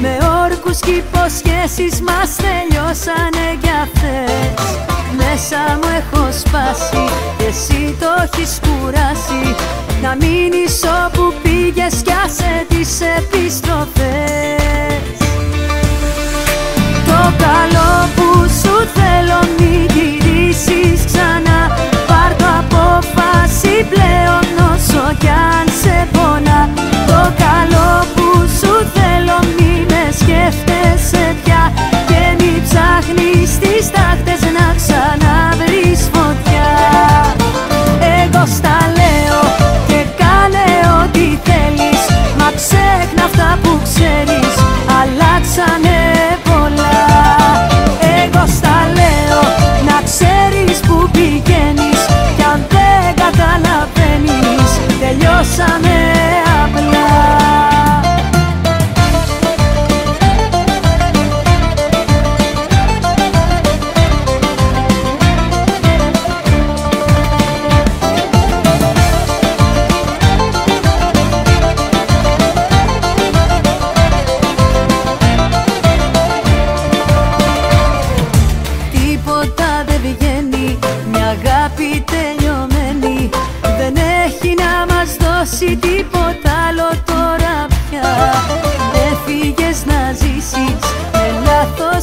Με όρκους και υποσχέσεις μας τελειώσανε κι αυτές. Μέσα μου έχω σπάσει και εσύ το έχεις κουράσει. Να μείνεις όπου πήγες κι άσε τις επιστροφές.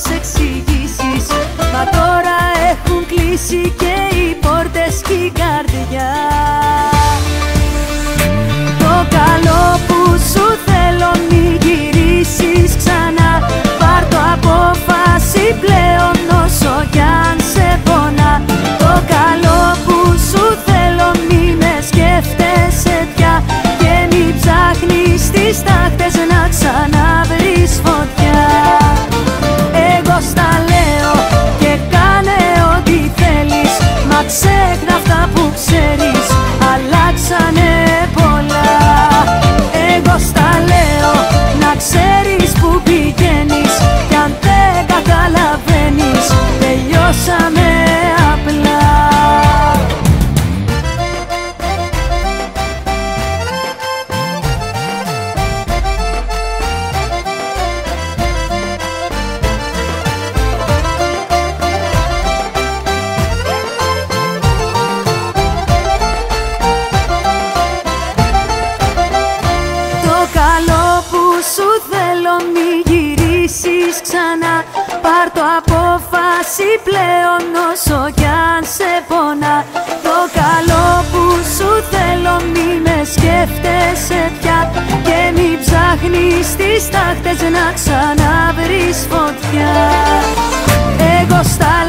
εξηγήσεις. Μα τώρα έχουν κλείσει said σου θέλω μη γυρίσεις ξανά. Πάρτο απόφαση πλέον όσο κι αν σε πονά. Το καλό που σου θέλω μη με σκέφτεσαι πια. Και μη ψάχνεις τις τάχτες να ξαναβρεις φωτιά. Εγώ στα